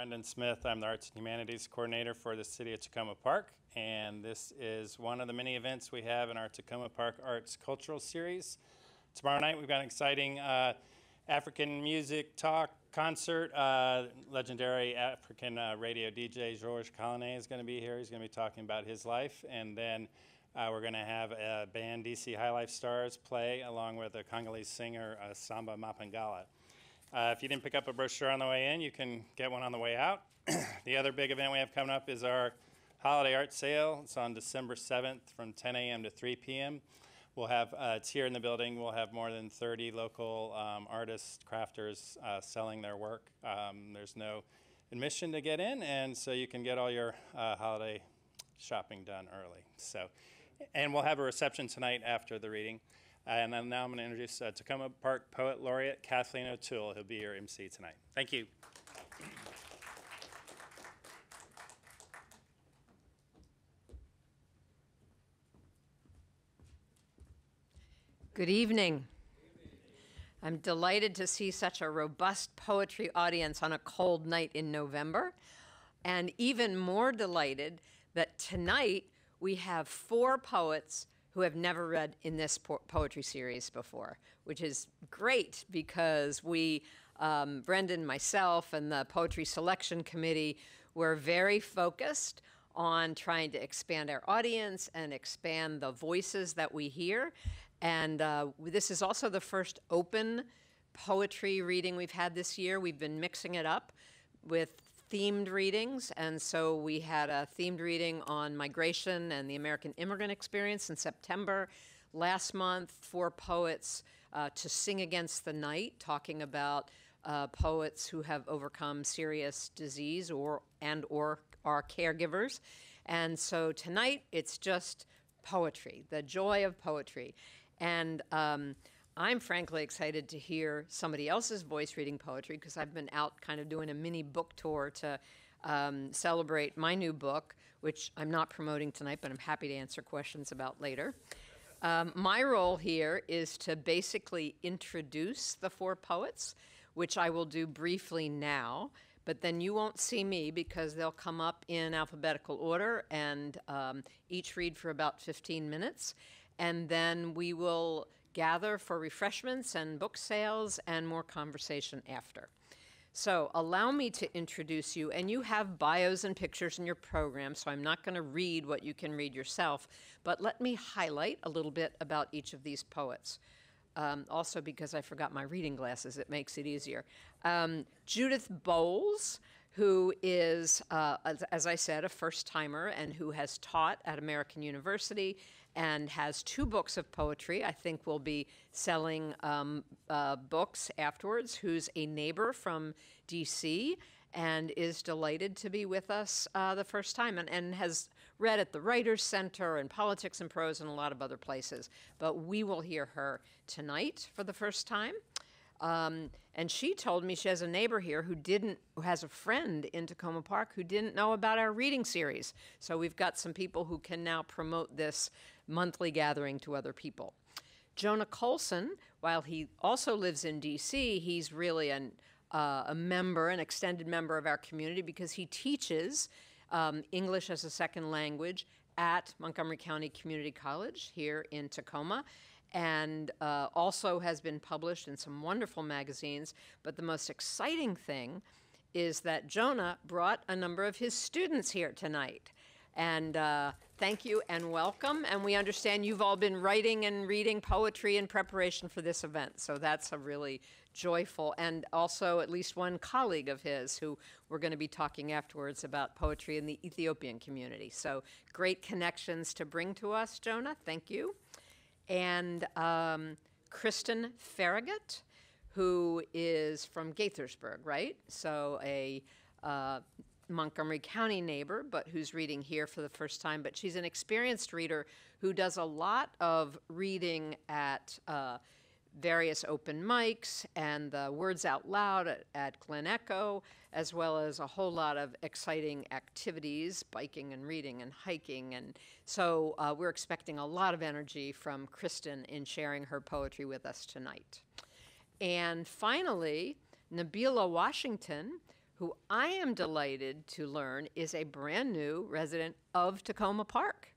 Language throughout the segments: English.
Brendan Smith. I'm the Arts and Humanities Coordinator for the City of Takoma Park, and this is one of the many events we have in our Takoma Park Arts Cultural Series. Tomorrow night we've got an exciting uh, African music talk concert. Uh, legendary African uh, radio DJ Georges Collinet is going to be here. He's going to be talking about his life, and then uh, we're going to have a band, DC High Life Stars, play along with a Congolese singer, uh, Samba Mapangala. Uh, if you didn't pick up a brochure on the way in, you can get one on the way out. the other big event we have coming up is our holiday art sale. It's on December 7th from 10 a.m. to 3 p.m. We'll have, uh, it's here in the building, we'll have more than 30 local um, artists, crafters uh, selling their work. Um, there's no admission to get in, and so you can get all your uh, holiday shopping done early. So, and we'll have a reception tonight after the reading. And then now I'm going to introduce uh, Takoma Park Poet Laureate Kathleen O'Toole, who'll be your MC tonight. Thank you. Good evening. I'm delighted to see such a robust poetry audience on a cold night in November, and even more delighted that tonight we have four poets who have never read in this po poetry series before, which is great because we, um, Brendan, myself, and the Poetry Selection Committee were very focused on trying to expand our audience and expand the voices that we hear. And uh, this is also the first open poetry reading we've had this year. We've been mixing it up with themed readings, and so we had a themed reading on migration and the American immigrant experience in September. Last month, four poets uh, to sing against the night, talking about uh, poets who have overcome serious disease or and or are caregivers. And so tonight, it's just poetry, the joy of poetry. And um, I'm frankly excited to hear somebody else's voice reading poetry because I've been out kind of doing a mini book tour to um, celebrate my new book, which I'm not promoting tonight, but I'm happy to answer questions about later. Um, my role here is to basically introduce the four poets, which I will do briefly now, but then you won't see me because they'll come up in alphabetical order and um, each read for about 15 minutes. And then we will gather for refreshments and book sales and more conversation after. So allow me to introduce you, and you have bios and pictures in your program, so I'm not going to read what you can read yourself, but let me highlight a little bit about each of these poets. Um, also, because I forgot my reading glasses, it makes it easier. Um, Judith Bowles, who is, uh, as, as, I said, a first timer and who has taught at American University and has two books of poetry. I think we'll be selling um, uh, books afterwards, who's a neighbor from DC and is delighted to be with us uh, the first time and, and has read at the Writers Center and Politics and Prose and a lot of other places. But we will hear her tonight for the first time. Um, and she told me she has a neighbor here who didn't, who has a friend in Takoma Park who didn't know about our reading series. So we've got some people who can now promote this monthly gathering to other people. Jona Colson, while he also lives in DC, he's really an, uh, a member, an extended member of our community because he teaches um, English as a second language at Montgomery County Community College here in Takoma and uh, also has been published in some wonderful magazines. But the most exciting thing is that Jona brought a number of his students here tonight. And uh, thank you and welcome. And we understand you've all been writing and reading poetry in preparation for this event. So that's a really joyful, and also at least one colleague of his who we're going to be talking afterwards about poetry in the Ethiopian community. So great connections to bring to us, Jona. Thank you and um, Kristen Farragut, who is from Gaithersburg, right? So a uh, Montgomery County neighbor, but who's reading here for the first time. But she's an experienced reader who does a lot of reading at uh, various open mics and the Words Out Loud at, at Glen Echo, as well as a whole lot of exciting activities, biking and reading and hiking. And so uh, we're expecting a lot of energy from Kristen in sharing her poetry with us tonight. And finally, Nabila Washington, who I am delighted to learn is a brand new resident of Takoma Park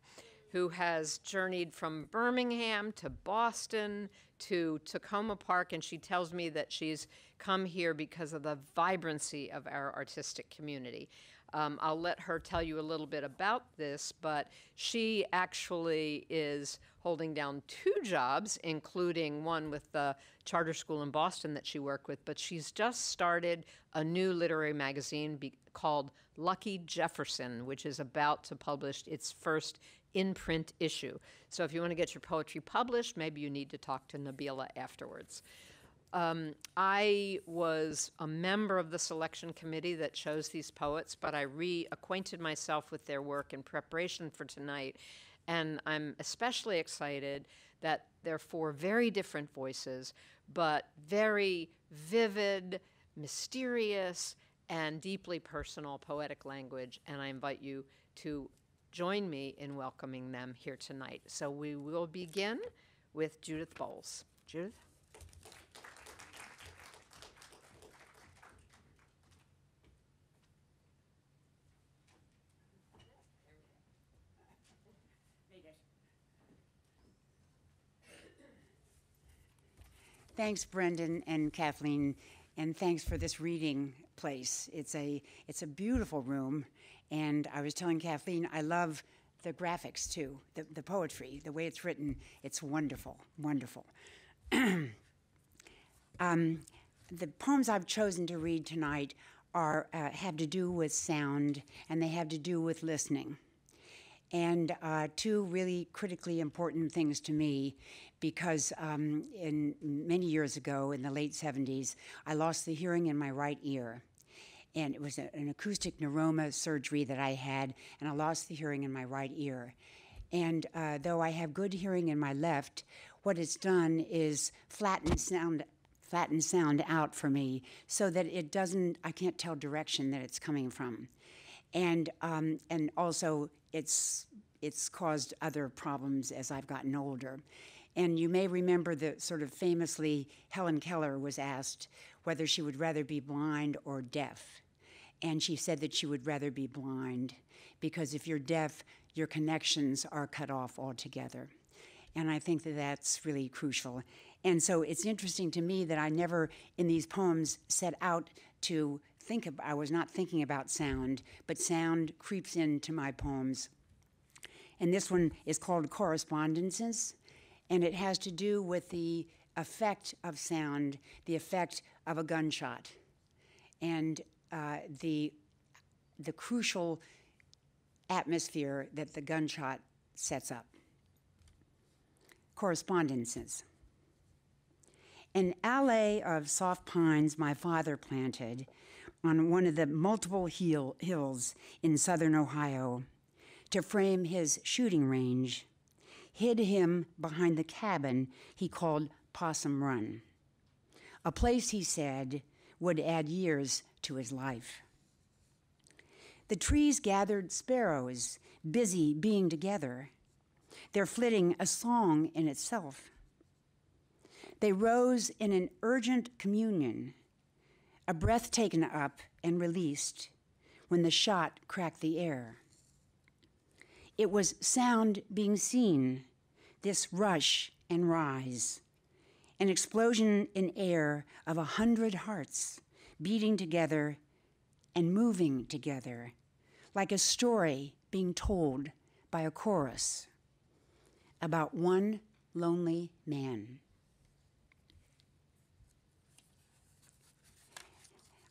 who has journeyed from Birmingham to Boston to Takoma Park, and she tells me that she's come here because of the vibrancy of our artistic community. Um, I'll let her tell you a little bit about this, but she actually is holding down two jobs, including one with the charter school in Boston that she worked with. But she's just started a new literary magazine be- called Lucky Jefferson, which is about to publish its first in print issue. So if you want to get your poetry published, maybe you need to talk to Nabila afterwards. Um, I was a member of the selection committee that chose these poets, but I reacquainted myself with their work in preparation for tonight. And I'm especially excited that they're four very different voices, but very vivid, mysterious, and deeply personal poetic language. And I invite you to join me in welcoming them here tonight. So we will begin with Judith Bowles. Judith? Thanks, Brendan and Kathleen, and thanks for this reading place. It's a it's a beautiful room, and I was telling Kathleen I love the graphics too, the, the poetry, the way it's written. It's wonderful, wonderful. um, the poems I've chosen to read tonight are uh, have to do with sound, and they have to do with listening and uh, two really critically important things to me because um, in many years ago in the late 70s i lost the hearing in my right ear. And it was a, an acoustic neuroma surgery that i had and i lost the hearing in my right ear. And uh, though i have good hearing in my left what it's done is flatten sound flatten sound out for me so that it doesn't i can't tell direction that it's coming from. And um, and also it's it's caused other problems as I've gotten older. And you may remember that sort of famously Helen Keller was asked whether she would rather be blind or deaf. And she said that she would rather be blind because if you're deaf, your connections are cut off altogether. And I think that that's really crucial. And so it's interesting to me that I never, in these poems, set out to think about, I was not thinking about sound, but sound creeps into my poems and this one is called Correspondences, and it has to do with the effect of sound, the effect of a gunshot, and uh, the, the crucial atmosphere that the gunshot sets up. Correspondences. An alley of soft pines my father planted on one of the multiple heel, hills in southern Ohio to frame his shooting range, hid him behind the cabin he called Possum Run, a place he said would add years to his life. The trees gathered sparrows, busy being together, their flitting a song in itself. They rose in an urgent communion, a breath taken up and released when the shot cracked the air. It was sound being seen, this rush and rise, an explosion in air of a hundred hearts beating together and moving together, like a story being told by a chorus about one lonely man.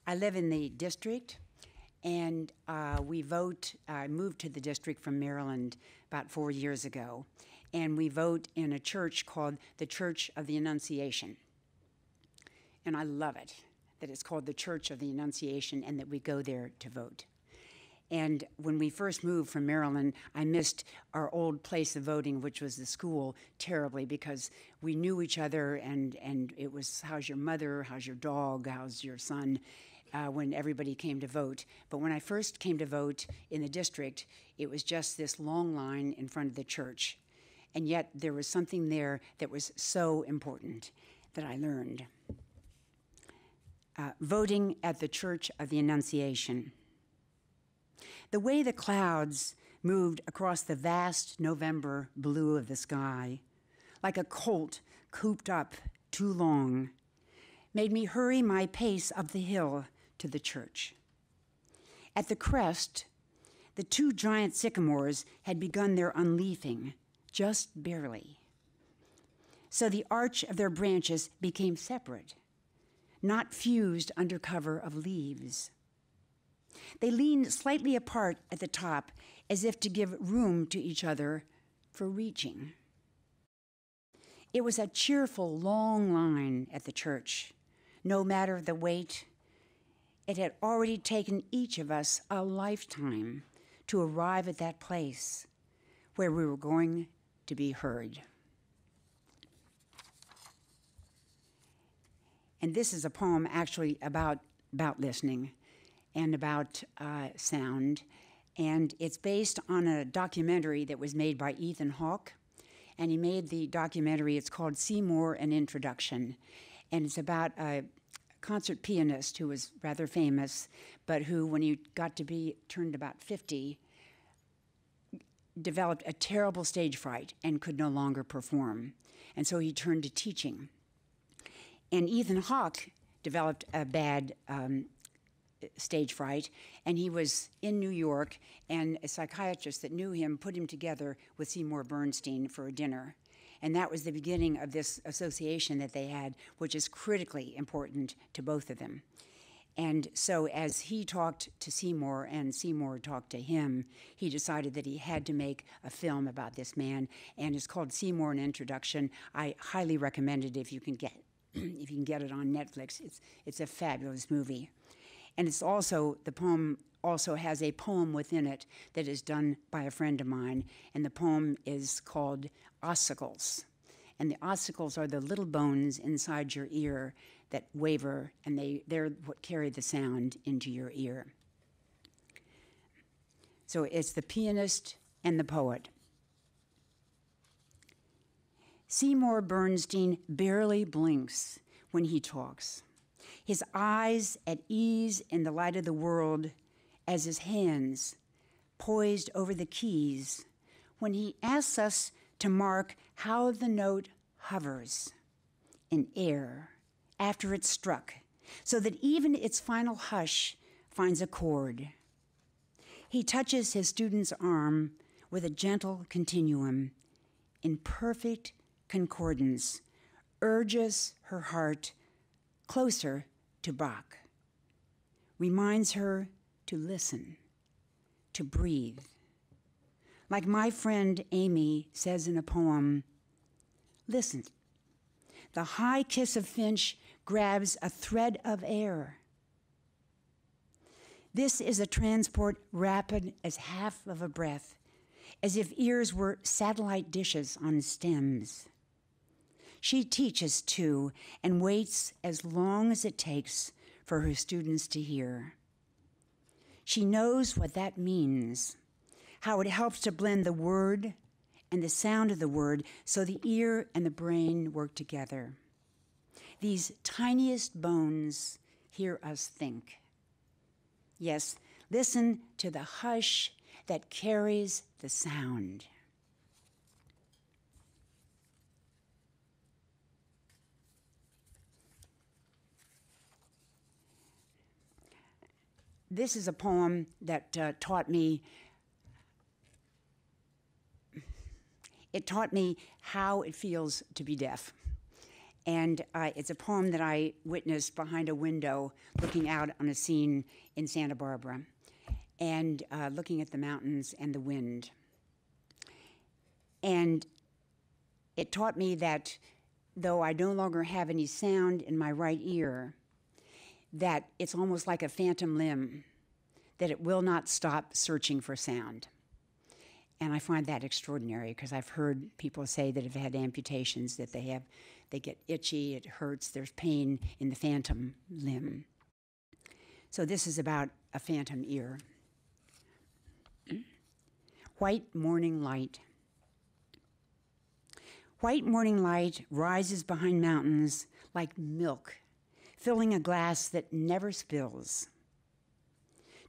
I live in the district and uh, we vote. I uh, moved to the district from Maryland about four years ago, and we vote in a church called the Church of the Annunciation. And I love it that it's called the Church of the Annunciation and that we go there to vote. And when we first moved from Maryland, I missed our old place of voting, which was the school, terribly because we knew each other and, and it was how's your mother, how's your dog, how's your son uh, when everybody came to vote. But when I first came to vote in the district, it was just this long line in front of the church. And yet there was something there that was so important that I learned. uh, voting at the Church of the Annunciation. The way the clouds moved across the vast November blue of the sky, like a colt cooped up too long, made me hurry my pace up the hill to the church. At the crest, the two giant sycamores had begun their unleafing, just barely. So the arch of their branches became separate, not fused under cover of leaves. They leaned slightly apart at the top as if to give room to each other for reaching. It was a cheerful, long line at the church, no matter the wait. It had already taken each of us a lifetime to arrive at that place where we were going to be heard. And this is a poem actually about, about listening and about uh, sound. And it's based on a documentary that was made by Ethan Hawke. And he made the documentary, it's called Seymour An Introduction. And it's about a concert pianist who was rather famous, but who, when he got to be turned about 50, developed a terrible stage fright and could no longer perform. And so he turned to teaching. And Ethan Hawke developed a bad um, stage fright, and he was in New York, and a psychiatrist that knew him put him together with Seymour Bernstein for a dinner. And that was the beginning of this association that they had, which is critically important to both of them. And so, as he talked to Seymour and Seymour talked to him, he decided that he had to make a film about this man, and it's called Seymour: An Introduction. I highly recommend it if you can get if you can get it on Netflix. It's it's a fabulous movie, and it's also the poem also has a poem within it that is done by a friend of mine, and the poem is called Ossicles. And the ossicles are the little bones inside your ear that waver, and they, they're what carry the sound into your ear. So it's the pianist and the poet. Seymour Bernstein barely blinks when he talks, his eyes at ease in the light of the world as his hands poised over the keys when he asks us to mark how the note hovers in air after it's struck, so that even its final hush finds a chord. He touches his student's arm with a gentle continuum in perfect concordance, urges her heart closer to Bach, reminds her to listen, to breathe. Like my friend Amy says in a poem, listen. The high kiss of Finch grabs a thread of air. This is a transport rapid as half of a breath, as if ears were satellite dishes on stems. She teaches too and waits as long as it takes for her students to hear. She knows what that means, how it helps to blend the word and the sound of the word so the ear and the brain work together. These tiniest bones hear us think. Yes, listen to the hush that carries the sound. This is a poem that uh, taught me it taught me how it feels to be deaf. And uh, it's a poem that I witnessed behind a window looking out on a scene in Santa Barbara and uh, looking at the mountains and the wind. And it taught me that though I no longer have any sound in my right ear, that it's almost like a phantom limb, that it will not stop searching for sound. And I find that extraordinary because I've heard people say that have had amputations that they have, they get itchy, it hurts, there's pain in the phantom limb. So this is about a phantom ear. White morning light. White morning light rises behind mountains like milk filling a glass that never spills.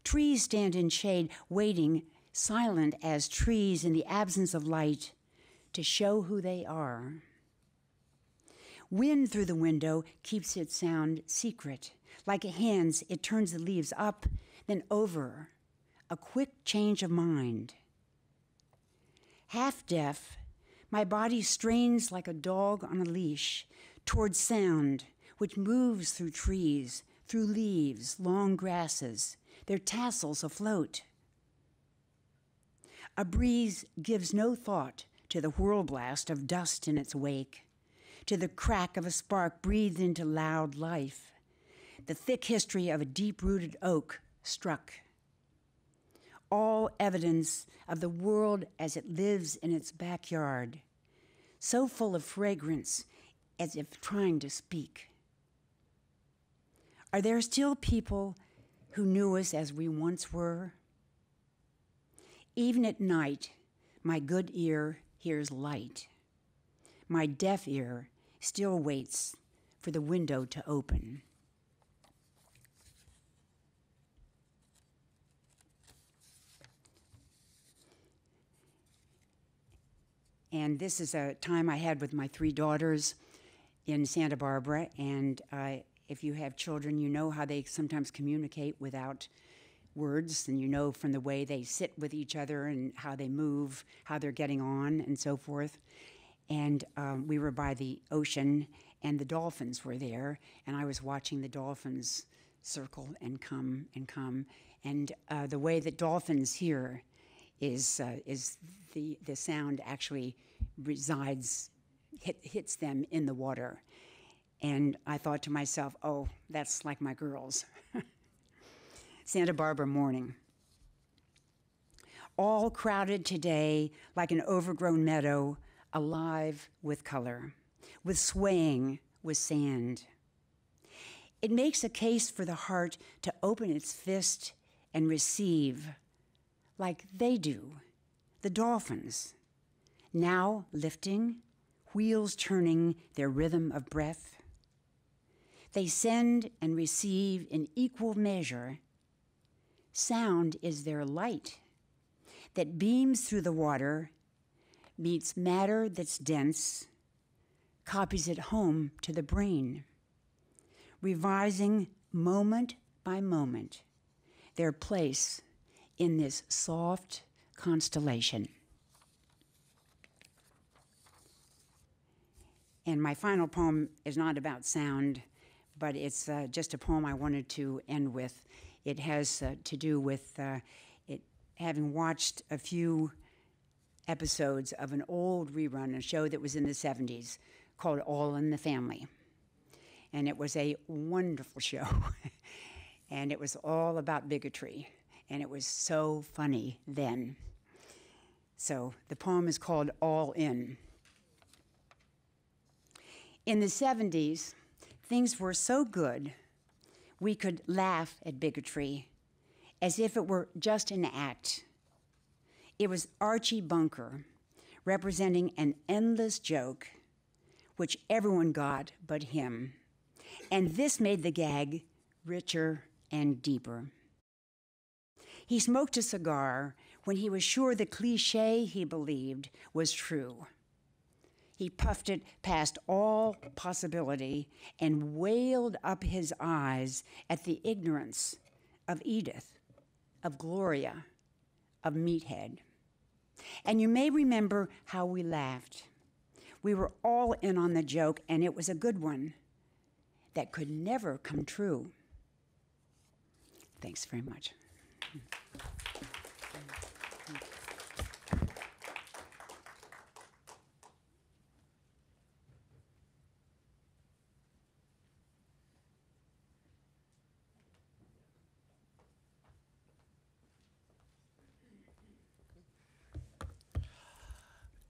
Trees stand in shade, waiting, silent as trees in the absence of light, to show who they are. Wind through the window keeps its sound secret. Like a hands, it turns the leaves up, then over. A quick change of mind. Half deaf, my body strains like a dog on a leash towards sound, which moves through trees, through leaves, long grasses, their tassels afloat. A breeze gives no thought to the whirlblast of dust in its wake, to the crack of a spark breathed into loud life, the thick history of a deep rooted oak struck. All evidence of the world as it lives in its backyard, so full of fragrance as if trying to speak. Are there still people who knew us as we once were? Even at night, my good ear hears light. My deaf ear still waits for the window to open. And this is a time I had with my three daughters in Santa Barbara. And uh, if you have children, you know how they sometimes communicate without words, and you know from the way they sit with each other and how they move, how they're getting on, and so forth. And um, we were by the ocean, and the dolphins were there, and I was watching the dolphins circle and come and come. And uh, the way that dolphins hear is uh, is the the sound actually resides hit, hits them in the water. And I thought to myself, oh, that's like my girls. Santa Barbara morning. All crowded today like an overgrown meadow, alive with color, with swaying with sand. It makes a case for the heart to open its fist and receive, like they do, the dolphins, now lifting, wheels turning their rhythm of breath. They send and receive in equal measure. Sound is their light that beams through the water, meets matter that's dense, copies it home to the brain, revising moment by moment their place in this soft constellation. And my final poem is not about sound, but it's uh, just a poem I wanted to end with. It has uh, to do with uh, it having watched a few episodes of an old rerun, a show that was in the 70s called All in the Family. And it was a wonderful show. and it was all about bigotry. And it was so funny then. So the poem is called All In. In the 70s, things were so good we could laugh at bigotry as if it were just an act. It was Archie Bunker representing an endless joke, which everyone got but him. And this made the gag richer and deeper. He smoked a cigar when he was sure the cliche he believed was true. He puffed it past all possibility and wailed up his eyes at the ignorance of Edith, of Gloria, of Meathead. And you may remember how we laughed. We were all in on the joke, and it was a good one that could never come true. Thanks very much.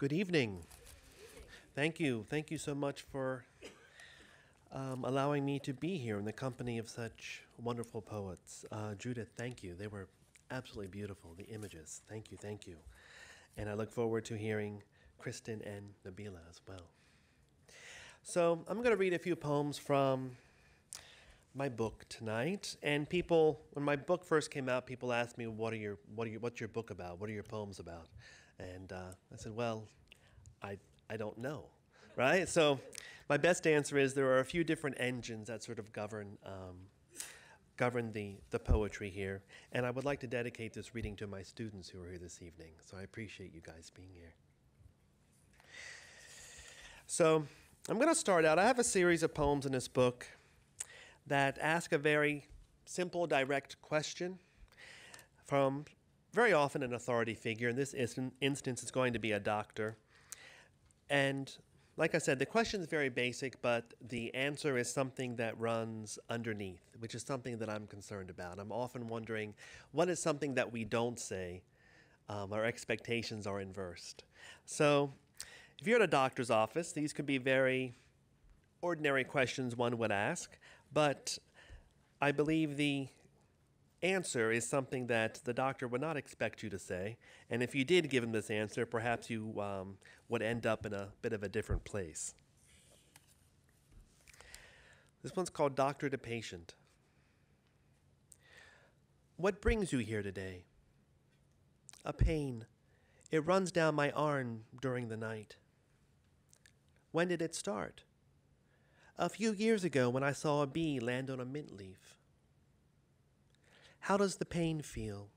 Good evening. Thank you. Thank you so much for um, allowing me to be here in the company of such wonderful poets. Uh, Judith, thank you. They were absolutely beautiful, the images. Thank you, thank you. And I look forward to hearing Kristen and Nabila as well. So I'm going to read a few poems from my book tonight. And people, when my book first came out, people asked me, "What are your what are your what's your book about? What are your poems about?" And uh, I said, "Well, I I don't know, right?" So, my best answer is there are a few different engines that sort of govern. Um, govern the, the poetry here, and I would like to dedicate this reading to my students who are here this evening. So I appreciate you guys being here. So I'm going to start out. I have a series of poems in this book that ask a very simple, direct question from very often an authority figure. In this instan- instance, it's going to be a doctor. And like I said, the question is very basic, but the answer is something that runs underneath, which is something that I'm concerned about. I'm often wondering what is something that we don't say? Um, our expectations are inversed. So, if you're at a doctor's office, these could be very ordinary questions one would ask, but I believe the answer is something that the doctor would not expect you to say. And if you did give him this answer, perhaps you um, would end up in a bit of a different place. This one's called Doctor to Patient. What brings you here today? A pain. It runs down my arm during the night. When did it start? A few years ago when I saw a bee land on a mint leaf. How does the pain feel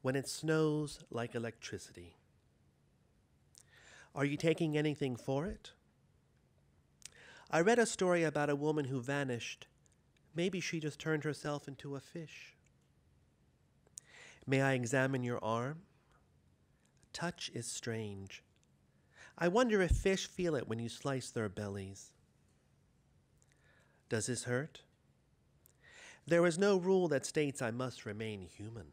when it snows like electricity? Are you taking anything for it? I read a story about a woman who vanished. Maybe she just turned herself into a fish. May I examine your arm? Touch is strange. I wonder if fish feel it when you slice their bellies. Does this hurt? There is no rule that states I must remain human.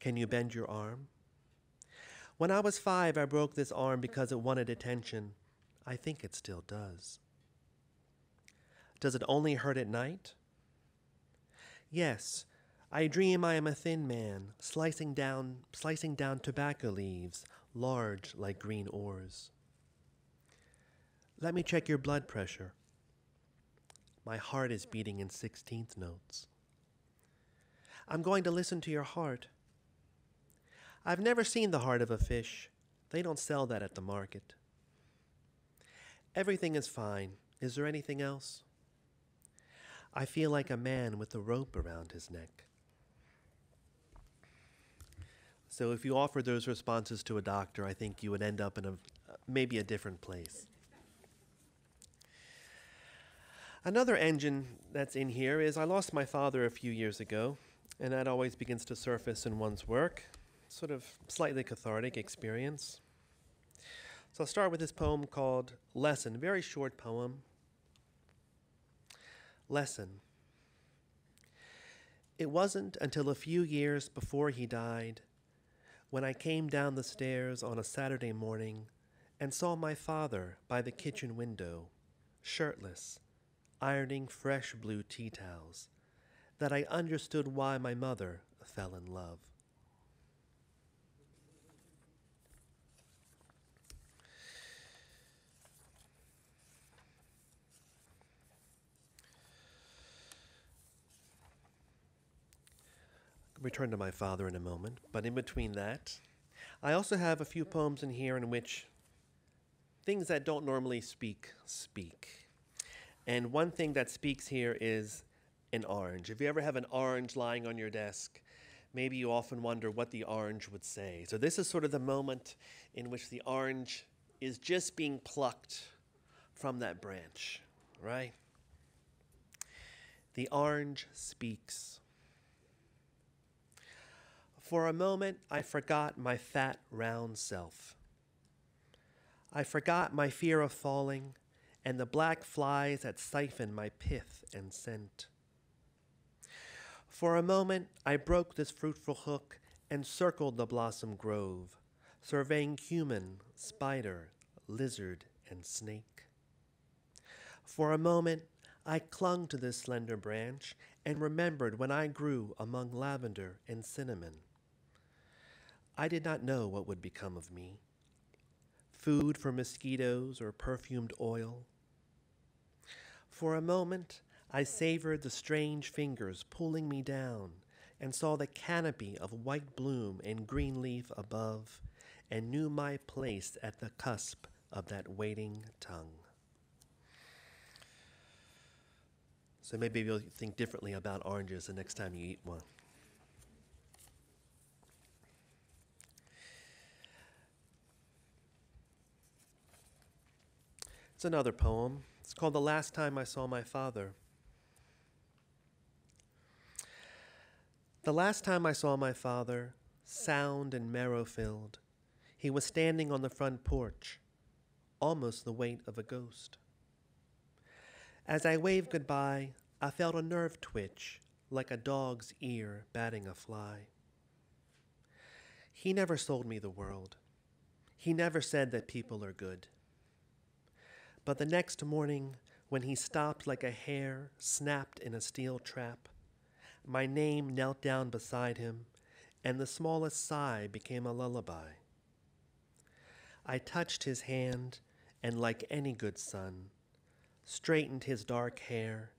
Can you bend your arm? When I was five, I broke this arm because it wanted attention. I think it still does. Does it only hurt at night? Yes, I dream I am a thin man, slicing down, slicing down tobacco leaves, large like green oars. Let me check your blood pressure. My heart is beating in sixteenth notes. I'm going to listen to your heart. I've never seen the heart of a fish. They don't sell that at the market. Everything is fine. Is there anything else? I feel like a man with a rope around his neck. So if you offered those responses to a doctor, I think you would end up in a maybe a different place. Another engine that's in here is I lost my father a few years ago, and that always begins to surface in one's work. Sort of slightly cathartic experience. So I'll start with this poem called Lesson, very short poem. Lesson. It wasn't until a few years before he died when I came down the stairs on a Saturday morning and saw my father by the kitchen window, shirtless, ironing fresh blue tea towels, that I understood why my mother fell in love. return to my father in a moment, but in between that, I also have a few poems in here in which things that don't normally speak speak. And one thing that speaks here is an orange. If you ever have an orange lying on your desk, maybe you often wonder what the orange would say. So, this is sort of the moment in which the orange is just being plucked from that branch, right? The orange speaks. For a moment, I forgot my fat, round self. I forgot my fear of falling and the black flies that siphon my pith and scent. For a moment, I broke this fruitful hook and circled the blossom grove, surveying human, spider, lizard, and snake. For a moment, I clung to this slender branch and remembered when I grew among lavender and cinnamon. I did not know what would become of me food for mosquitoes or perfumed oil. For a moment, I savored the strange fingers pulling me down and saw the canopy of white bloom and green leaf above and knew my place at the cusp of that waiting tongue. So maybe you'll think differently about oranges the next time you eat one. It's another poem. It's called The Last Time I Saw My Father. The last time I saw my father, sound and marrow filled, he was standing on the front porch, almost the weight of a ghost. As I waved goodbye, I felt a nerve twitch like a dog's ear batting a fly. He never sold me the world. He never said that people are good. But the next morning, when he stopped like a hare snapped in a steel trap, my name knelt down beside him, and the smallest sigh became a lullaby. I touched his hand, and like any good son, straightened his dark hair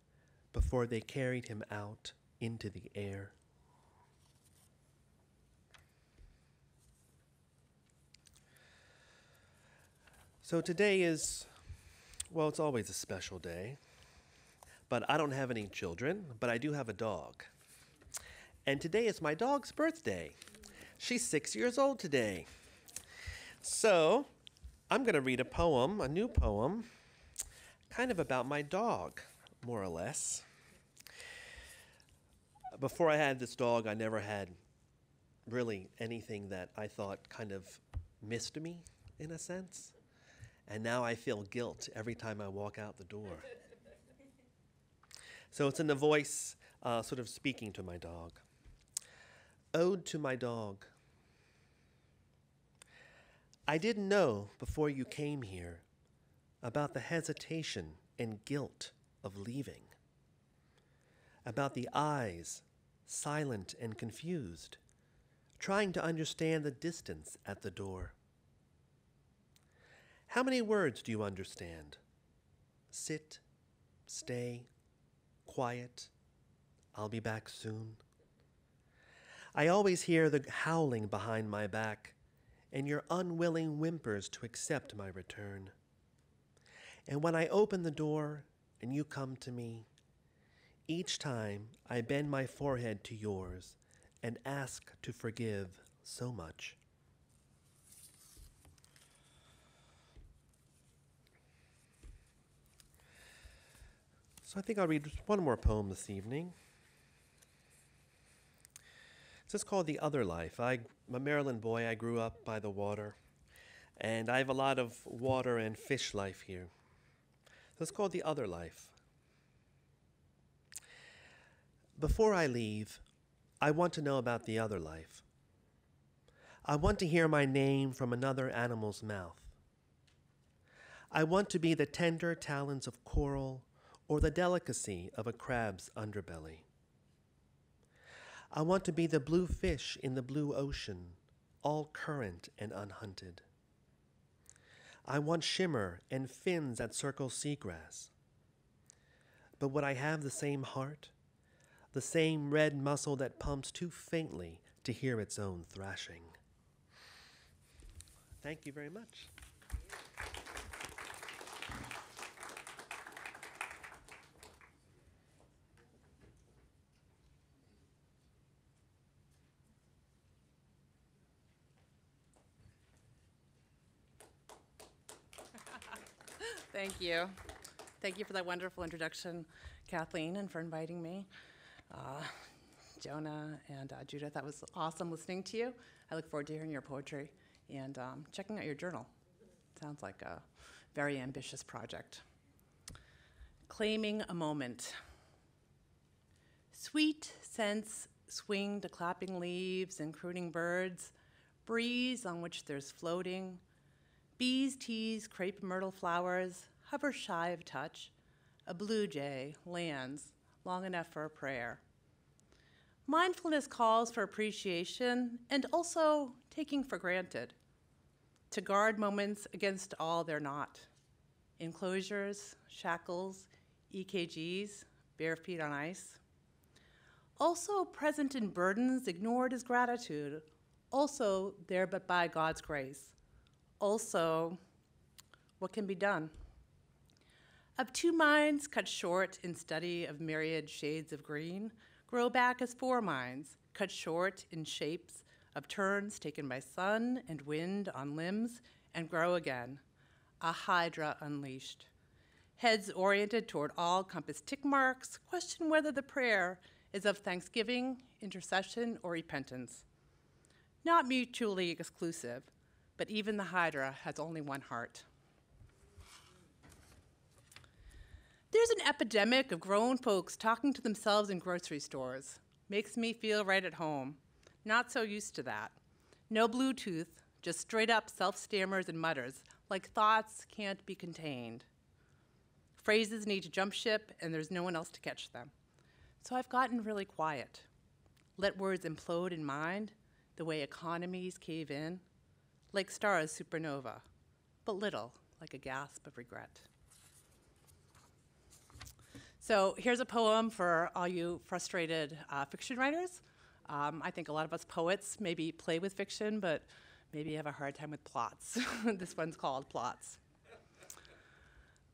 before they carried him out into the air. So today is, well, it's always a special day. But I don't have any children, but I do have a dog. And today is my dog's birthday. She's six years old today. So I'm going to read a poem, a new poem, kind of about my dog, more or less. Before I had this dog, I never had really anything that I thought kind of missed me, in a sense. And now I feel guilt every time I walk out the door. So it's in the voice, uh, sort of speaking to my dog. Ode to my dog. I didn't know before you came here about the hesitation and guilt of leaving, about the eyes, silent and confused, trying to understand the distance at the door. How many words do you understand? Sit, stay, quiet, I'll be back soon. I always hear the howling behind my back and your unwilling whimpers to accept my return. And when I open the door and you come to me, each time I bend my forehead to yours and ask to forgive so much. So I think I'll read one more poem this evening. This is called The Other Life. I'm a Maryland boy. I grew up by the water, and I have a lot of water and fish life here. So it's called The Other Life. Before I leave, I want to know about the other life. I want to hear my name from another animal's mouth. I want to be the tender talons of coral or the delicacy of a crab's underbelly. I want to be the blue fish in the blue ocean, all current and unhunted. I want shimmer and fins that circle seagrass. But would I have the same heart, the same red muscle that pumps too faintly to hear its own thrashing? Thank you very much. Thank you. Thank you for that wonderful introduction, Kathleen, and for inviting me. Uh, Jona and uh, Judith, that was awesome listening to you. I look forward to hearing your poetry and um, checking out your journal. Sounds like a very ambitious project. Claiming a moment. Sweet scents swing to clapping leaves and crooning birds, breeze on which there's floating, bees tease crepe myrtle flowers, hover shy of touch, a blue jay lands long enough for a prayer. Mindfulness calls for appreciation and also taking for granted, to guard moments against all they're not enclosures, shackles, EKGs, bare feet on ice. Also present in burdens, ignored is gratitude. Also there but by God's grace. Also, what can be done? Of two minds cut short in study of myriad shades of green, grow back as four minds, cut short in shapes of turns taken by sun and wind on limbs, and grow again, a hydra unleashed. Heads oriented toward all compass tick marks, question whether the prayer is of thanksgiving, intercession, or repentance. Not mutually exclusive, but even the hydra has only one heart. There's an epidemic of grown folks talking to themselves in grocery stores. Makes me feel right at home. Not so used to that. No Bluetooth, just straight up self stammers and mutters, like thoughts can't be contained. Phrases need to jump ship, and there's no one else to catch them. So I've gotten really quiet. Let words implode in mind, the way economies cave in, like stars supernova, but little, like a gasp of regret. So here's a poem for all you frustrated uh, fiction writers. Um, I think a lot of us poets maybe play with fiction, but maybe have a hard time with plots. this one's called Plots.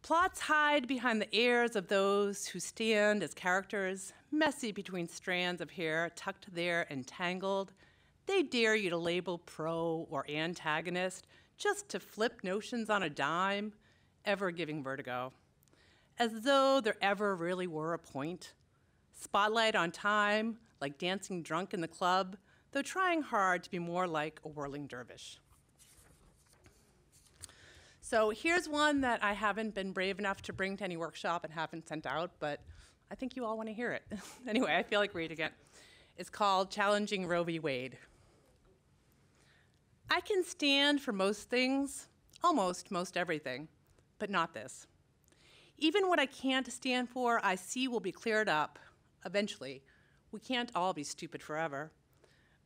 Plots hide behind the ears of those who stand as characters, messy between strands of hair tucked there and tangled. They dare you to label pro or antagonist just to flip notions on a dime, ever giving vertigo. As though there ever really were a point. Spotlight on time, like dancing drunk in the club, though trying hard to be more like a whirling dervish. So here's one that I haven't been brave enough to bring to any workshop and haven't sent out, but I think you all want to hear it. anyway, I feel like reading it. It's called Challenging Roe v. Wade. I can stand for most things, almost most everything, but not this. Even what I can't stand for, I see will be cleared up eventually. We can't all be stupid forever.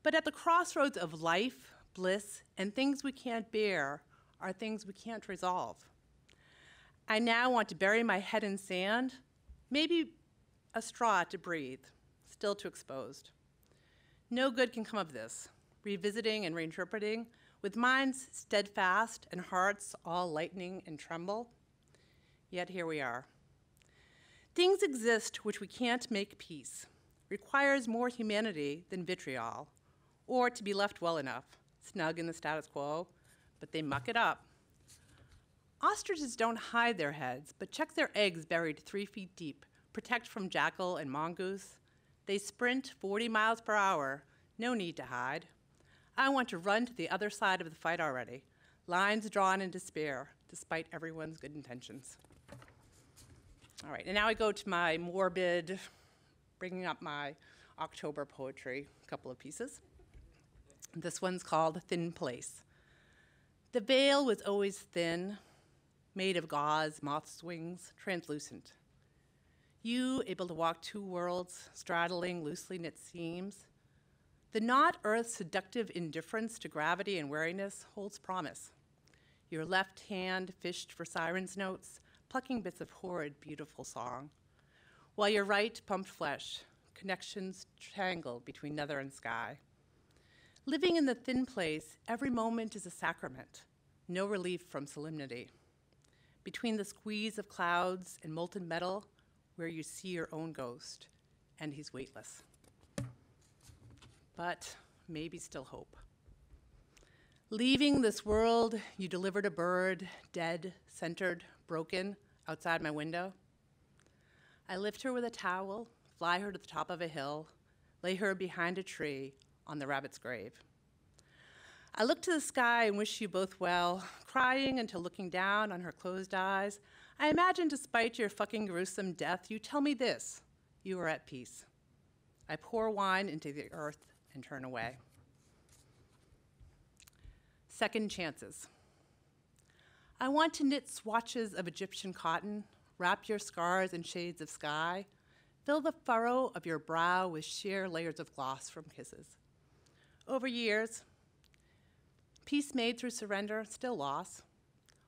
But at the crossroads of life, bliss, and things we can't bear are things we can't resolve. I now want to bury my head in sand, maybe a straw to breathe, still too exposed. No good can come of this, revisiting and reinterpreting, with minds steadfast and hearts all lightning and tremble. Yet here we are. Things exist which we can't make peace, requires more humanity than vitriol, or to be left well enough, snug in the status quo, but they muck it up. Ostriches don't hide their heads, but check their eggs buried three feet deep, protect from jackal and mongoose. They sprint 40 miles per hour, no need to hide. I want to run to the other side of the fight already, lines drawn in despair, despite everyone's good intentions. All right, and now I go to my morbid, bringing up my October poetry, a couple of pieces. This one's called Thin Place. The veil was always thin, made of gauze, moth's wings, translucent. You able to walk two worlds, straddling loosely knit seams. The not Earth's seductive indifference to gravity and weariness holds promise. Your left hand fished for siren's notes, plucking bits of horrid, beautiful song, while your right pumped flesh, connections tangled between nether and sky. Living in the thin place, every moment is a sacrament, no relief from solemnity. Between the squeeze of clouds and molten metal, where you see your own ghost, and he's weightless. But maybe still hope. Leaving this world, you delivered a bird, dead, centered, broken, outside my window. I lift her with a towel, fly her to the top of a hill, lay her behind a tree, on the rabbit's grave. I look to the sky and wish you both well, crying until looking down on her closed eyes. I imagine, despite your fucking gruesome death, you tell me this you are at peace. I pour wine into the earth and turn away. Second chances. I want to knit swatches of Egyptian cotton, wrap your scars in shades of sky, fill the furrow of your brow with sheer layers of gloss from kisses. Over years, peace made through surrender, still loss.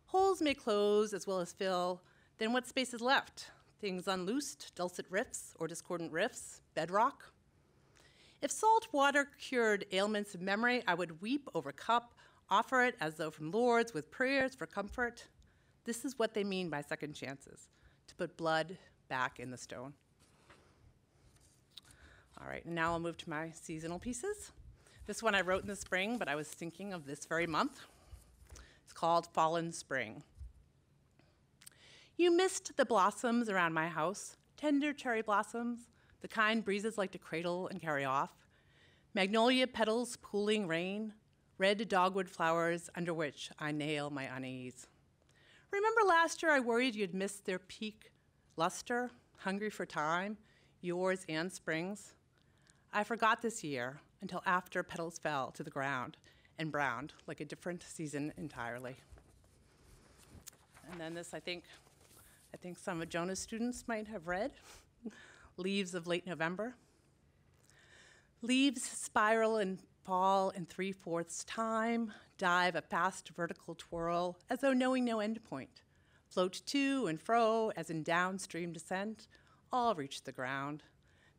Holes may close as well as fill, then what space is left? things unloosed, dulcet riffs or discordant riffs, bedrock. If salt water cured ailments of memory, I would weep over cup, offer it as though from lords with prayers for comfort. This is what they mean by second chances to put blood back in the stone. All right, now I'll move to my seasonal pieces. This one I wrote in the spring, but I was thinking of this very month. It's called Fallen Spring. You missed the blossoms around my house, tender cherry blossoms, the kind breezes like to cradle and carry off, magnolia petals pooling rain, red dogwood flowers under which I nail my unease. Remember last year I worried you'd miss their peak luster, hungry for time, yours and spring's? I forgot this year until after petals fell to the ground and browned like a different season entirely. And then this, I think, I think some of Jona's students might have read, Leaves of Late November. Leaves spiral and fall in three-fourths time, dive a fast vertical twirl as though knowing no end point, float to and fro as in downstream descent, all reach the ground.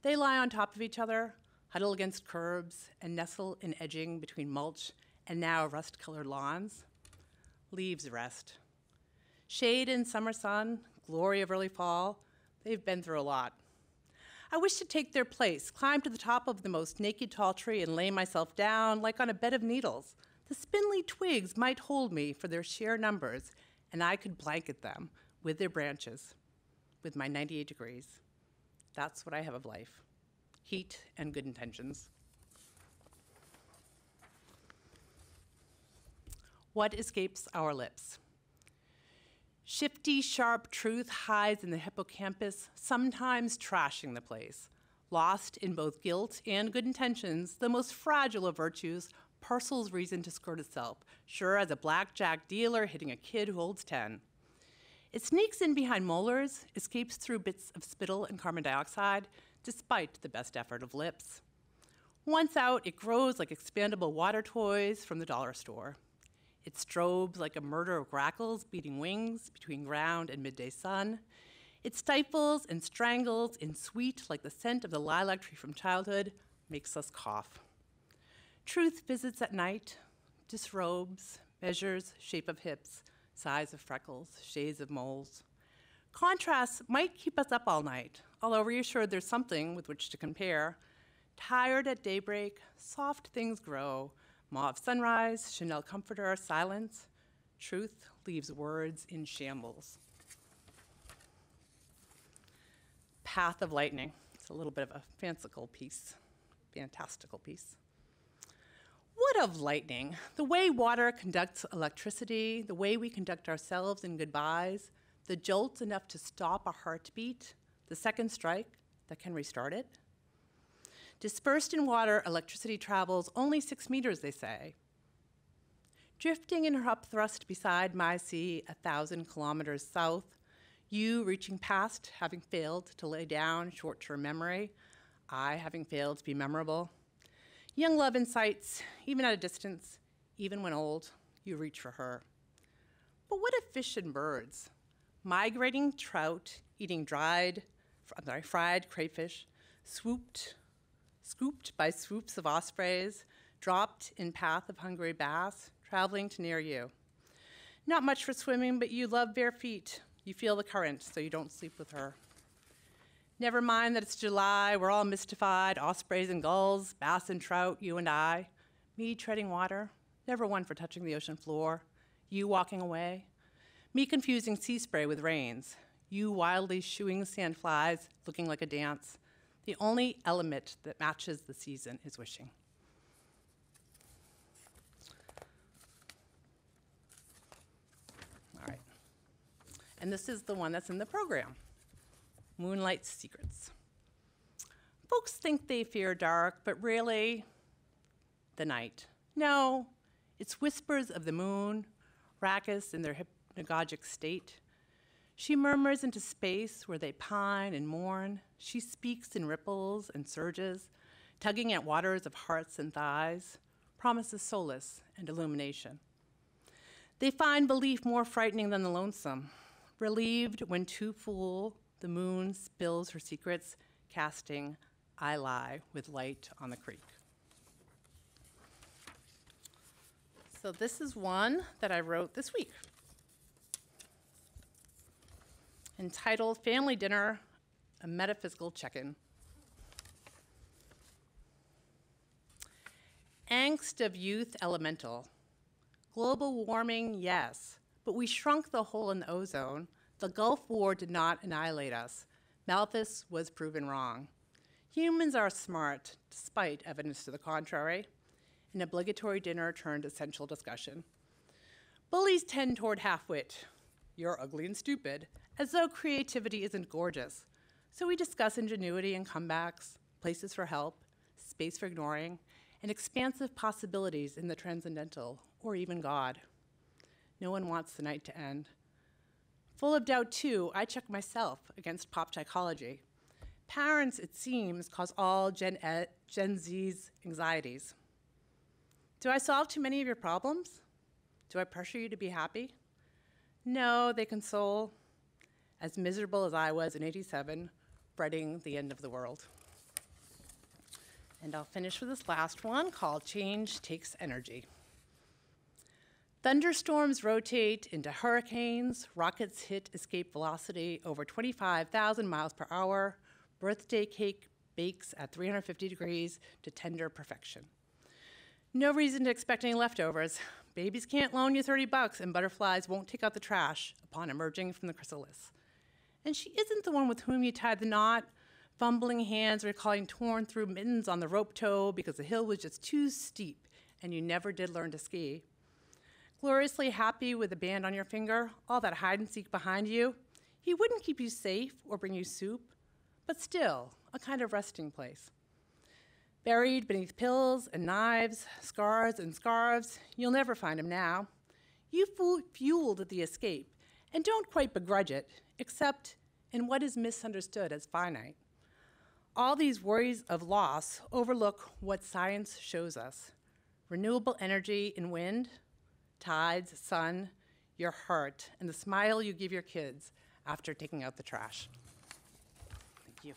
They lie on top of each other, huddle against curbs, and nestle in edging between mulch and now rust colored lawns. Leaves rest. Shade in summer sun, glory of early fall, they've been through a lot. I wish to take their place, climb to the top of the most naked tall tree and lay myself down like on a bed of needles. The spindly twigs might hold me for their sheer numbers, and I could blanket them with their branches with my 98 degrees. That's what I have of life heat and good intentions. What escapes our lips? Shifty, sharp truth hides in the hippocampus, sometimes trashing the place. Lost in both guilt and good intentions, the most fragile of virtues parcels reason to skirt itself, sure as a blackjack dealer hitting a kid who holds 10. It sneaks in behind molars, escapes through bits of spittle and carbon dioxide, despite the best effort of lips. Once out, it grows like expandable water toys from the dollar store. It strobes like a murder of grackles beating wings between ground and midday sun. It stifles and strangles in sweet like the scent of the lilac tree from childhood, makes us cough. Truth visits at night, disrobes, measures shape of hips, size of freckles, shades of moles. Contrasts might keep us up all night, although reassured there's something with which to compare. Tired at daybreak, soft things grow, Mauve sunrise, Chanel comforter, silence. Truth leaves words in shambles. Path of lightning. It's a little bit of a fanciful piece, fantastical piece. What of lightning? The way water conducts electricity, the way we conduct ourselves in goodbyes, the jolt enough to stop a heartbeat, the second strike that can restart it. Dispersed in water, electricity travels only six meters, they say. Drifting in her upthrust beside my sea, a thousand kilometers south, you reaching past, having failed to lay down short term memory, I having failed to be memorable. Young love incites, even at a distance, even when old, you reach for her. But what of fish and birds? Migrating trout, eating dried, I'm sorry, fried crayfish, swooped scooped by swoops of ospreys, dropped in path of hungry bass, traveling to near you. Not much for swimming, but you love bare feet. You feel the current, so you don't sleep with her. Never mind that it's July, we're all mystified ospreys and gulls, bass and trout, you and I. Me treading water, never one for touching the ocean floor. You walking away. Me confusing sea spray with rains. You wildly shooing sand flies, looking like a dance. The only element that matches the season is wishing. All right. And this is the one that's in the program Moonlight Secrets. Folks think they fear dark, but really, the night. No, it's whispers of the moon, raucous in their hypnagogic state. She murmurs into space where they pine and mourn. She speaks in ripples and surges, tugging at waters of hearts and thighs, promises solace and illumination. They find belief more frightening than the lonesome, relieved when too full, The moon spills her secrets, casting I lie with light on the creek. So this is one that I wrote this week. Entitled Family Dinner, a Metaphysical Check-in. Angst of youth elemental. Global warming, yes, but we shrunk the hole in the ozone. The Gulf War did not annihilate us. Malthus was proven wrong. Humans are smart, despite evidence to the contrary. An obligatory dinner turned essential discussion. Bullies tend toward half-wit. You're ugly and stupid, as though creativity isn't gorgeous. So we discuss ingenuity and comebacks, places for help, space for ignoring, and expansive possibilities in the transcendental, or even God. No one wants the night to end. Full of doubt, too, I check myself against pop psychology. Parents, it seems, cause all Gen, Gen Z's anxieties. Do I solve too many of your problems? Do I pressure you to be happy? No, they console. As miserable as I was in 87, dreading the end of the world. And I'll finish with this last one called Change Takes Energy. Thunderstorms rotate into hurricanes, rockets hit escape velocity over 25,000 miles per hour, birthday cake bakes at 350 degrees to tender perfection. No reason to expect any leftovers. Babies can't loan you 30 bucks, and butterflies won't take out the trash upon emerging from the chrysalis. And she isn't the one with whom you tied the knot, fumbling hands recalling torn through mittens on the rope tow because the hill was just too steep and you never did learn to ski. Gloriously happy with a band on your finger, all that hide and seek behind you. He wouldn't keep you safe or bring you soup, but still, a kind of resting place. Buried beneath pills and knives, scars and scarves, you'll never find him now. You fu- fueled the escape, and don't quite begrudge it, except in what is misunderstood as finite. All these worries of loss overlook what science shows us renewable energy in wind, tides, sun, your heart, and the smile you give your kids after taking out the trash. Thank you.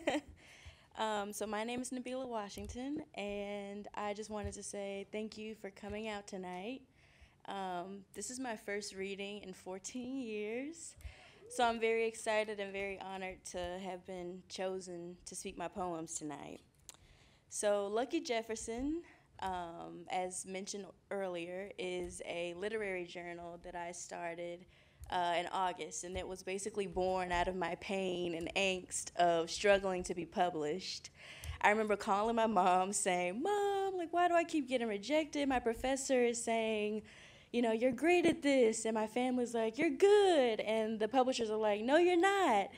um, so my name is Nabila Washington, and I just wanted to say thank you for coming out tonight. Um, this is my first reading in 14 years, so I'm very excited and very honored to have been chosen to speak my poems tonight. So Lucky Jefferson, um, as mentioned earlier, is a literary journal that I started uh, in August, and it was basically born out of my pain and angst of struggling to be published. I remember calling my mom saying, Mom, like, why do I keep getting rejected? My professor is saying, you know, you're great at this. And my family's like, you're good. And the publishers are like, no, you're not.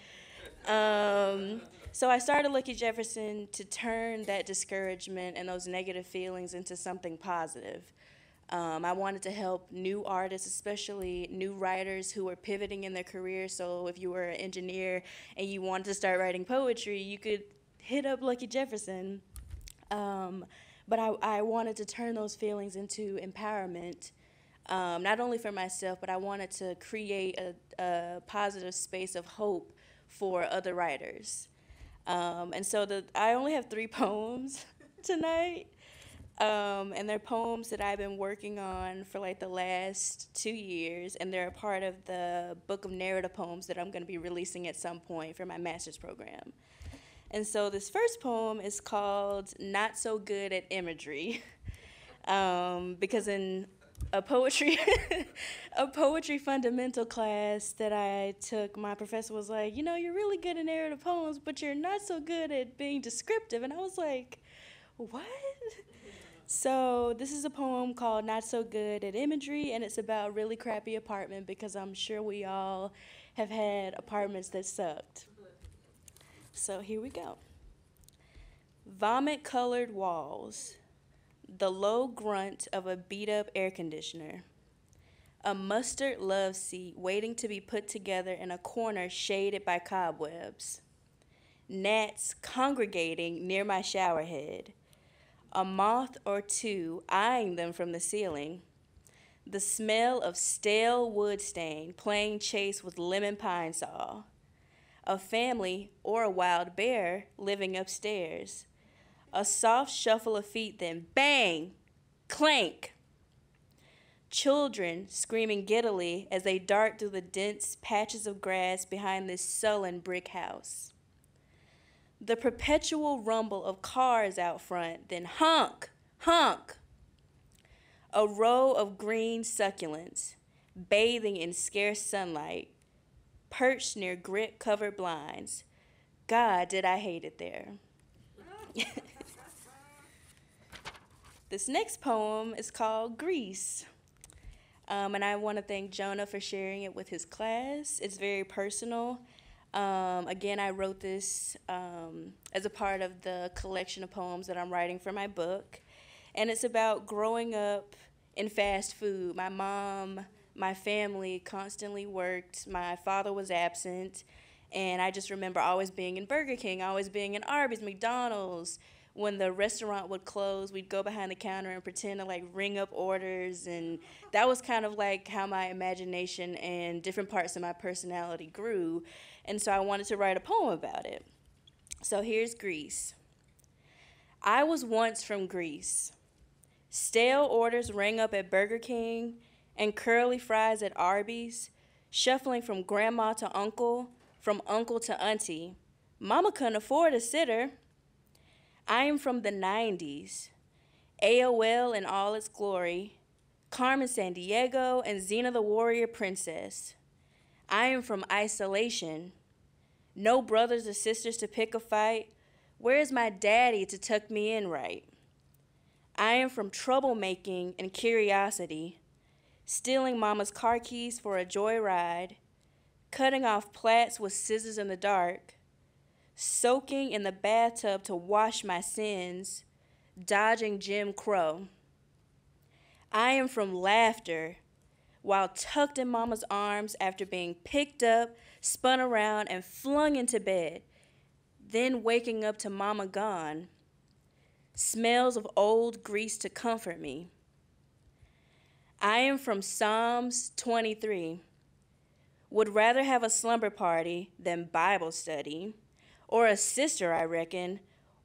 Um, so I started Lucky Jefferson to turn that discouragement and those negative feelings into something positive. Um, I wanted to help new artists, especially new writers who are pivoting in their career. So if you were an engineer and you wanted to start writing poetry, you could hit up Lucky Jefferson. Um, but I, I wanted to turn those feelings into empowerment, um, not only for myself, but I wanted to create a, a positive space of hope for other writers. Um, and so the, I only have three poems tonight. Um, and they're poems that I've been working on for like the last two years, and they're a part of the book of narrative poems that I'm going to be releasing at some point for my master's program. And so this first poem is called Not So Good at Imagery, um, because in a poetry a poetry fundamental class that I took, my professor was like, you know, you're really good at narrative poems, but you're not so good at being descriptive. And I was like, what? So this is a poem called Not So Good at Imagery, and it's about a really crappy apartment because I'm sure we all have had apartments that sucked. So here we go. Vomit colored walls, the low grunt of a beat up air conditioner, a mustard love seat waiting to be put together in a corner shaded by cobwebs, gnats congregating near my shower head, a moth or two eyeing them from the ceiling, the smell of stale wood stain playing chase with lemon Pine-Sol, a family or a wild bear living upstairs, a soft shuffle of feet, then bang, clank. Children screaming giddily as they dart through the dense patches of grass behind this sullen brick house. The perpetual rumble of cars out front, then honk, honk. A row of green succulents bathing in scarce sunlight, perched near grit covered blinds. God, did I hate it there. this next poem is called Grease. Um, and I want to thank Jona for sharing it with his class. It's very personal. Um, again, I wrote this um, as a part of the collection of poems that I'm writing for my book. And it's about growing up in fast food. My mom, my family constantly worked. My father was absent. And I just remember always being in Burger King, always being in Arby's, McDonald's. When the restaurant would close, we'd go behind the counter and pretend to like ring up orders. And that was kind of like how my imagination and different parts of my personality grew. And so I wanted to write a poem about it. So here's Grease. I was once from grease. Stale orders rang up at Burger King and curly fries at Arby's, shuffling from grandma to uncle, from uncle to auntie. Mama couldn't afford a sitter. I am from the 90s. AOL in all its glory, Carmen Sandiego and Xena the Warrior Princess. I am from isolation. No brothers or sisters to pick a fight. Where's my daddy to tuck me in right? I am from troublemaking and curiosity, stealing mama's car keys for a joyride, cutting off plaits with scissors in the dark, soaking in the bathtub to wash my sins, dodging Jim Crow. I am from laughter, while tucked in mama's arms after being picked up, spun around, and flung into bed, then waking up to mama gone smells of old grease to comfort me. I am from Psalms 23. Would rather have a slumber party than Bible study, or a sister, I reckon,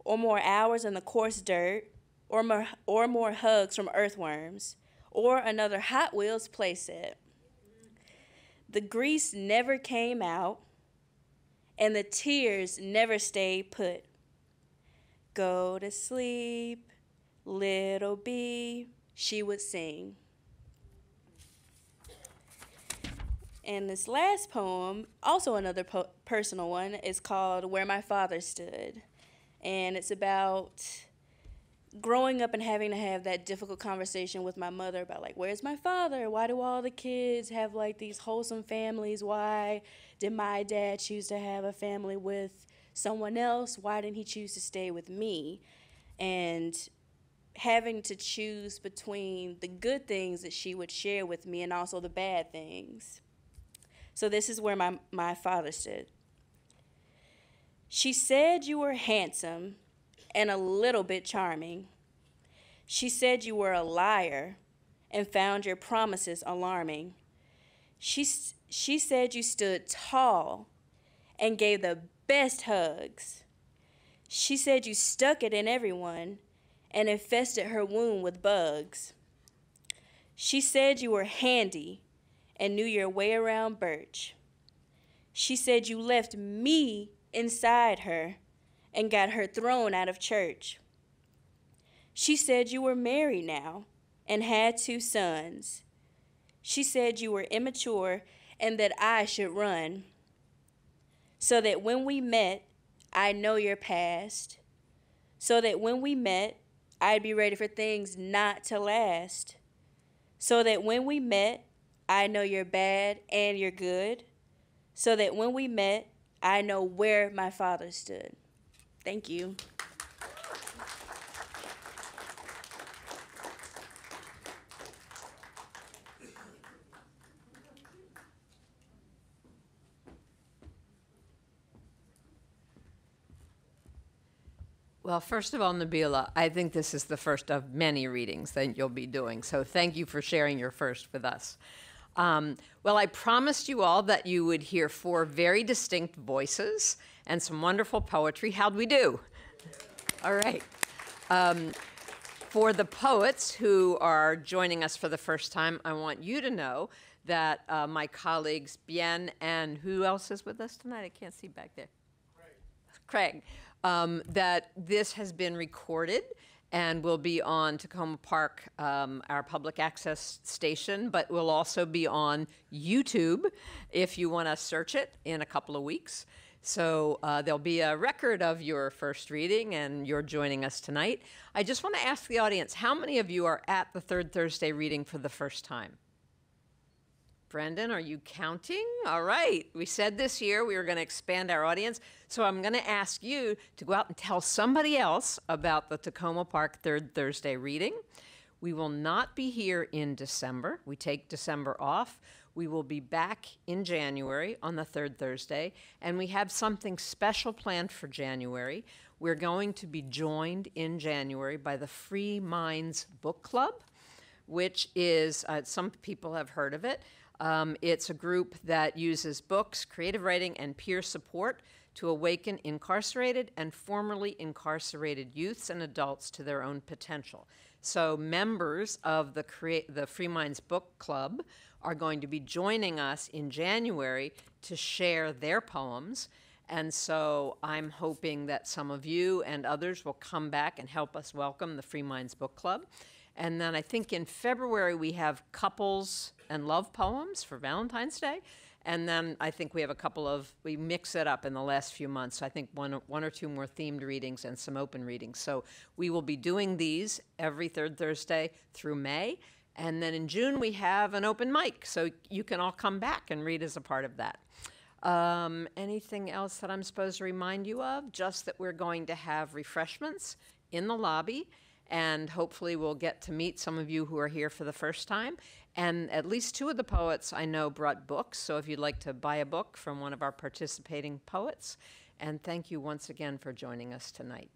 or more hours in the coarse dirt, or more, or more hugs from earthworms, or another Hot Wheels playset. The grease never came out, and the tears never stayed put. Go to sleep, little bee, she would sing. And this last poem, also another po- personal one, is called Where My Father Stood. And it's about growing up and having to have that difficult conversation with my mother about, like, where's my father? Why do all the kids have, like, these wholesome families? Why did my dad choose to have a family with someone else, why didn't he choose to stay with me? And having to choose between the good things that she would share with me and also the bad things. So this is where my, my father stood. She said you were handsome and a little bit charming. She said you were a liar and found your promises alarming. She, she said you stood tall and gave the best hugs. She said you stuck it in everyone and infested her wound with bugs. She said you were handy and knew your way around Birch. She said you left me inside her and got her thrown out of church. She said you were married now and had two sons. She said you were immature and that I should run so that when we met, I know your past, so that when we met, I'd be ready for things not to last, so that when we met, I know you're bad and you're good, so that when we met, I know where my father stood. Thank you. Well, first of all, Nabila, I think this is the first of many readings that you'll be doing. So thank you for sharing your first with us. Um, well, I promised you all that you would hear four very distinct voices and some wonderful poetry. How'd we do? All right. Um, for the poets who are joining us for the first time, I want you to know that uh, my colleagues Bien and who else is with us tonight? I can't see back there. Craig, um, that this has been recorded and we'll be on Takoma Park, um, our public access station, but we'll also be on YouTube if you want to search it in a couple of weeks. So uh, there'll be a record of your first reading and you're joining us tonight. I just want to ask the audience how many of you are at the third Thursday reading for the first time? Brendan, are you counting? All right. We said this year we were going to expand our audience. So I'm going to ask you to go out and tell somebody else about the Takoma Park Third Thursday reading. We will not be here in December. We take December off. We will be back in January on the third Thursday, and we have something special planned for January. We're going to be joined in January by the Free Minds Book Club, which is, uh, some people have heard of it. Um, it's a group that uses books, creative writing, and peer support to awaken incarcerated and formerly incarcerated youths and adults to their own potential. So, members of the, the Free Minds Book Club are going to be joining us in January to share their poems. And so I'm hoping that some of you and others will come back and help us welcome the Free Minds Book Club. And then I think in February we have couples and love poems for Valentine's Day. And then I think we have a couple of, we mix it up in the last few months. So I think one, one or two more themed readings and some open readings. So we will be doing these every third Thursday through May. And then in June, we have an open mic. So you can all come back and read as a part of that. Um, anything else that I'm supposed to remind you of? Just that we're going to have refreshments in the lobby, and hopefully we'll get to meet some of you who are here for the first time. And at least two of the poets I know brought books, so if you'd like to buy a book from one of our participating poets. And thank you once again for joining us tonight.